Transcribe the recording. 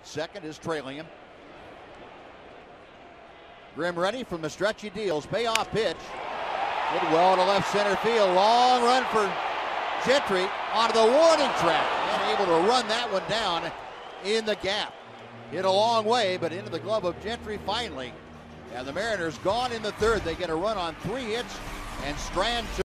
at second is trailing him. Grimm ready from the stretchy deals. Payoff pitch. Hit well to left center field. Long run for Gentry onto the warning track. And able to run that one down in the gap. Hit a long way, but into the glove of Gentry finally. And the Mariners gone in the third. They get a run on three hits and Strand. two.